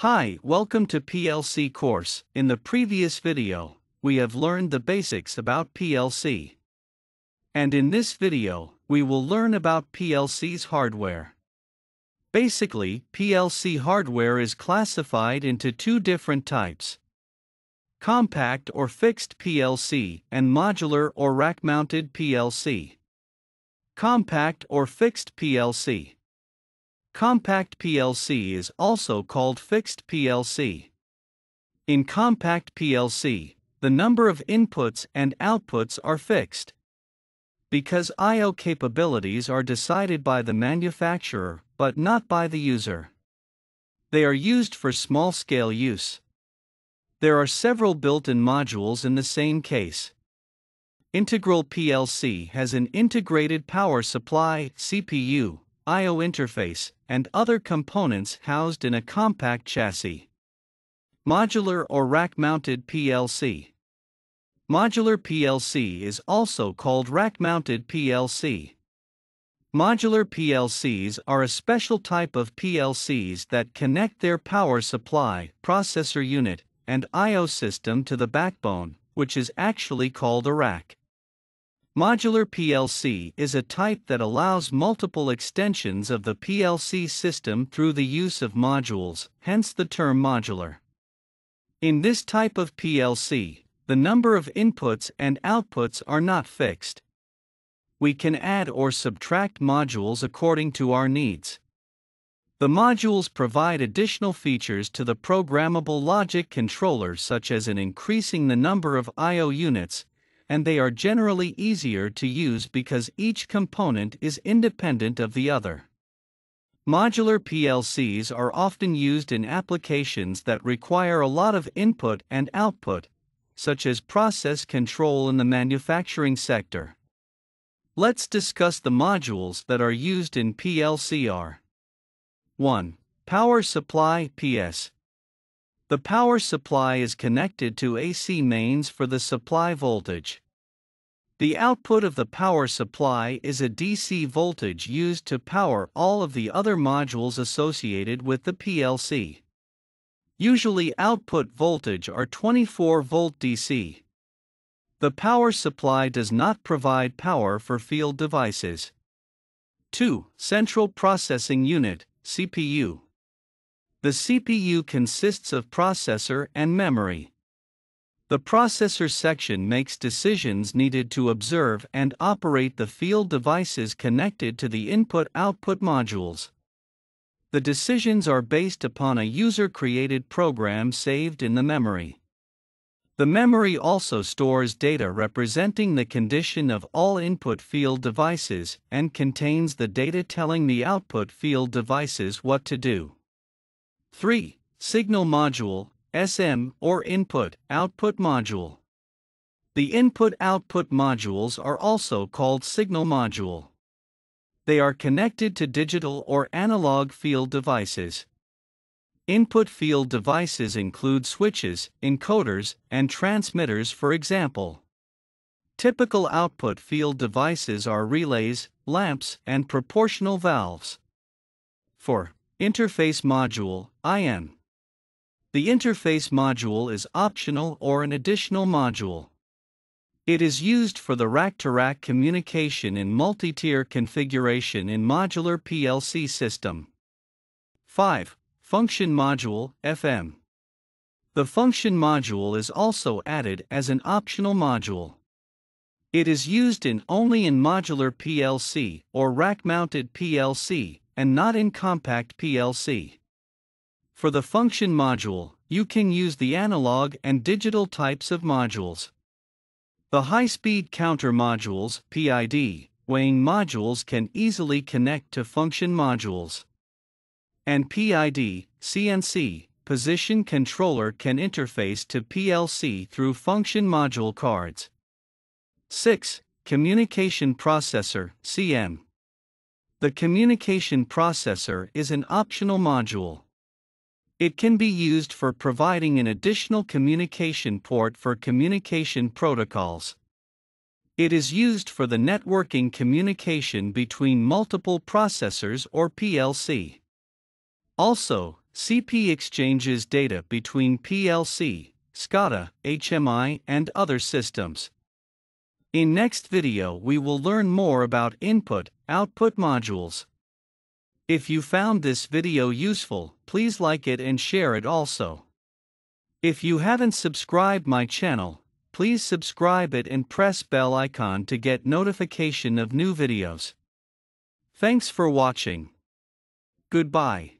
Hi, welcome to PLC course. In the previous video, we have learned the basics about PLC. And in this video, we will learn about PLC's hardware. Basically, PLC hardware is classified into two different types. Compact or fixed PLC and modular or rack-mounted PLC. Compact or fixed PLC. Compact PLC is also called fixed PLC. In compact PLC, the number of inputs and outputs are fixed. Because I.O. capabilities are decided by the manufacturer but not by the user. They are used for small scale use. There are several built in modules in the same case. Integral PLC has an integrated power supply CPU, I.O. interface, and other components housed in a compact chassis. Modular or rack mounted PLC. Modular PLC is also called rack mounted PLC. Modular PLCs are a special type of PLCs that connect their power supply, processor unit, and I.O. system to the backbone, which is actually called a rack. Modular PLC is a type that allows multiple extensions of the PLC system through the use of modules, hence the term modular. In this type of PLC, the number of inputs and outputs are not fixed. We can add or subtract modules according to our needs. The modules provide additional features to the programmable logic controller, such as in increasing the number of I.O. units, and they are generally easier to use because each component is independent of the other. Modular PLCs are often used in applications that require a lot of input and output, such as process control in the manufacturing sector. Let's discuss the modules that are used in PLCR. 1. Power Supply PS the power supply is connected to AC mains for the supply voltage. The output of the power supply is a DC voltage used to power all of the other modules associated with the PLC. Usually output voltage are 24 volt DC. The power supply does not provide power for field devices. 2. Central Processing Unit CPU the CPU consists of processor and memory. The processor section makes decisions needed to observe and operate the field devices connected to the input output modules. The decisions are based upon a user created program saved in the memory. The memory also stores data representing the condition of all input field devices and contains the data telling the output field devices what to do. 3. Signal Module, SM, or Input Output Module. The input output modules are also called signal module. They are connected to digital or analog field devices. Input field devices include switches, encoders, and transmitters, for example. Typical output field devices are relays, lamps, and proportional valves. 4. Interface Module IM. The interface module is optional or an additional module. It is used for the rack to rack communication in multi tier configuration in modular PLC system. 5. Function Module FM. The function module is also added as an optional module. It is used in only in modular PLC or rack mounted PLC and not in compact PLC. For the function module, you can use the analog and digital types of modules. The high speed counter modules, PID, weighing modules can easily connect to function modules. And PID, CNC, position controller can interface to PLC through function module cards. 6. Communication Processor, CM. The communication processor is an optional module. It can be used for providing an additional communication port for communication protocols. It is used for the networking communication between multiple processors or PLC. Also, CP exchanges data between PLC, SCADA, HMI, and other systems. In next video we will learn more about input-output modules. If you found this video useful, please like it and share it also. If you haven't subscribed my channel, please subscribe it and press bell icon to get notification of new videos. Thanks for watching. Goodbye.